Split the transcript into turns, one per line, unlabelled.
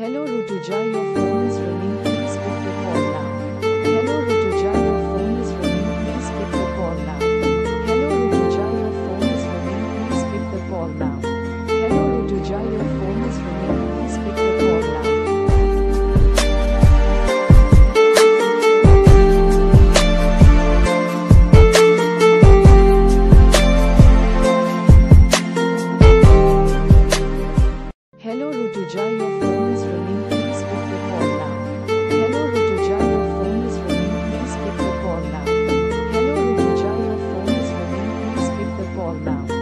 Hello Rutuja, your phone is ringing. Please pick the call now. Hello Rutuja, your phone is ringing. Please pick the call now. Hello Rutuja, your phone is ringing. Please pick the call now. Hello Rutuja, your phone is ringing. Please pick the call now. Hello Rutuja, your phone now.